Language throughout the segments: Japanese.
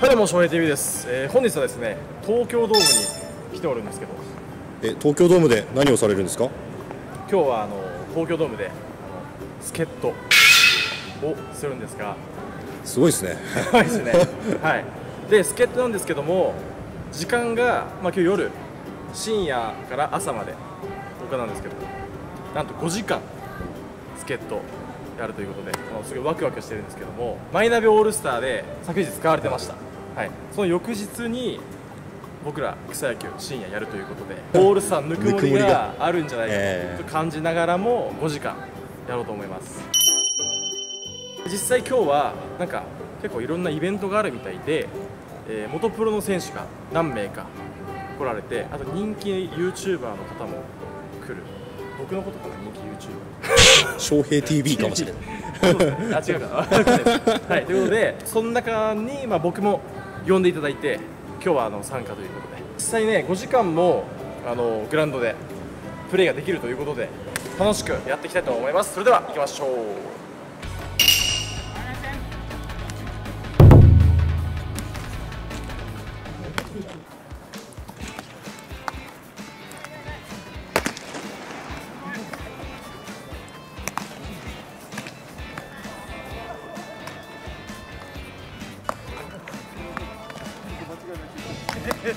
はいどうも翔平 TV です、えー本日はですね東京ドームに来ておるんですけど。え東京ドームで何をされるんですか？今日はあの東京ドームであの助っ人をするんですが。すごいですね。はいですね。はい。で助っ人なんですけども時間が、まあ、今日夜深夜から朝まで僕なんですけどなんと5時間助っ人やるということですごいワクワクしてるんですけどもマイナビオールスターで昨日使われてました、はい、その翌日に僕ら草野球深夜やるということで オールスターぬくもりがあるんじゃないか ええ。と感じながらも5時間やろうと思います。実際今日はなんか結構いろんなイベントがあるみたいで、えー元プロの選手が何名か来られてあと人気 YouTuber の方も来る。僕のことかな人気 YouTuber 翔平 TV かもしれない。あ違うか。はい。ということでその中に、まあ、僕も呼んでいただいて今日はあの参加ということで。実際ね5時間もあのグラウンドでプレーができるということで楽しくやっていきたいと思います。それでは行きましょう。あ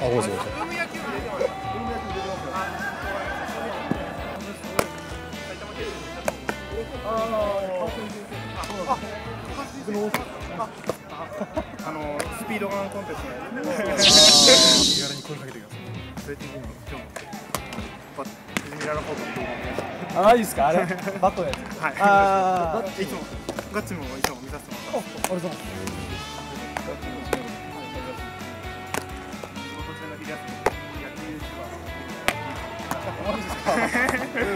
ごめんなさいあのスピードガンコンテストの気軽に声かけてくださいそれで今日もミラーの方と動画見まああいいですか？あれ バットのやつ。はい。あいつもガチもいつも見させてもらってます。ありがとうございます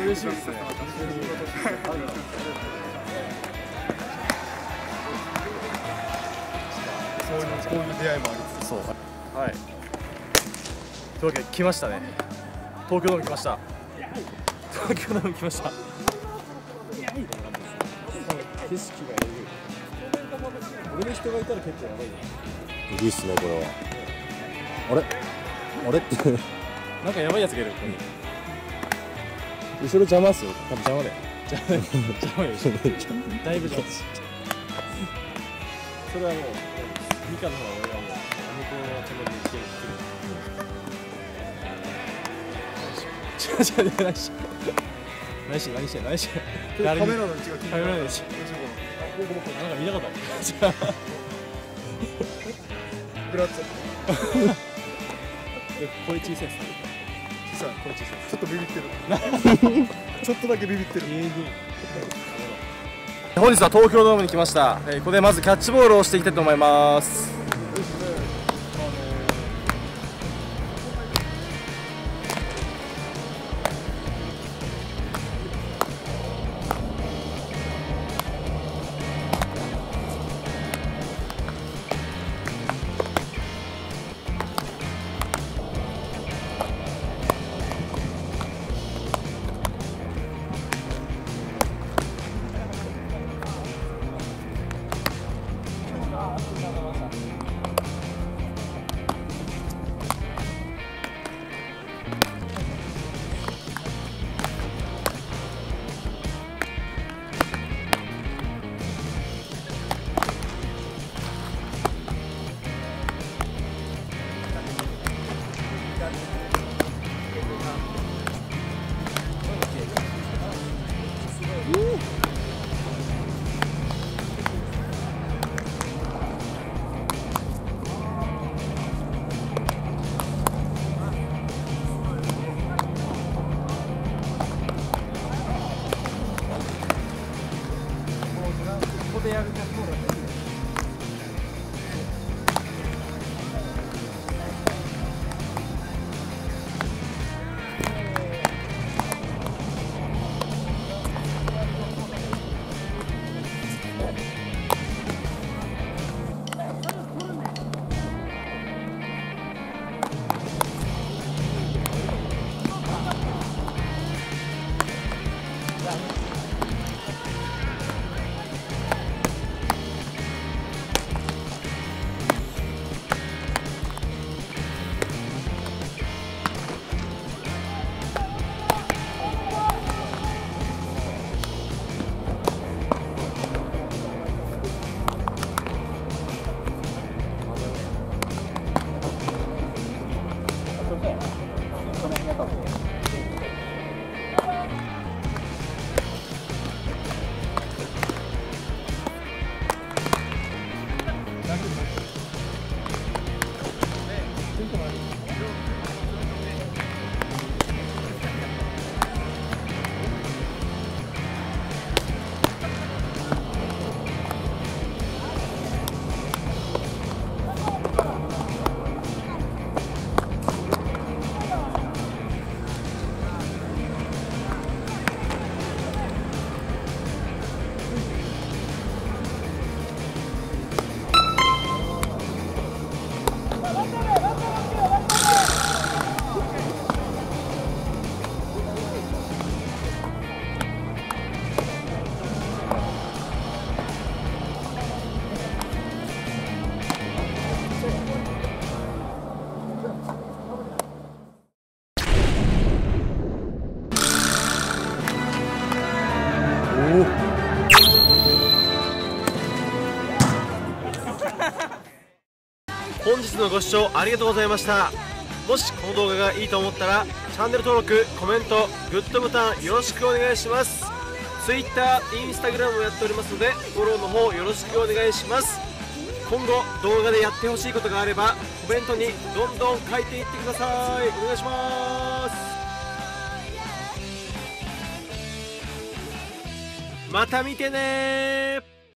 嬉しいですねそういうこういう出会いもありつ。そう。はい。というわけで来ましたね。東京ドーム来ました東京ドーム来ました。景色がえぐい俺に人がい。たら結構やばいよついいっすねこれは。あれ？あれ？っ てなんかやばいやつがいるここに。後ろ邪魔っすよ。多分邪魔だよ。邪魔邪魔よだいぶ邪魔。それはもうミカの方は俺がもう向こうのつもりで来てる来てる違う違う違う何し何し何して何して誰にカメラの位置が気にカメラの位置どうしよなんか見なかったうグラッツ声小さいっす小さい声小さいちょっとビビってるちょっとだけビビってる本日は東京ドームに来ました、えここでまずキャッチボールをしていきたいと思います。本日のご視聴ありがとうございました。もしこの動画がいいと思ったらチャンネル登録コメントグッドボタンよろしくお願いします。Twitter、Instagram もやっておりますのでフォローの方よろしくお願いします。今後動画でやってほしいことがあればコメントにどんどん書いていってください。お願いします。また見てね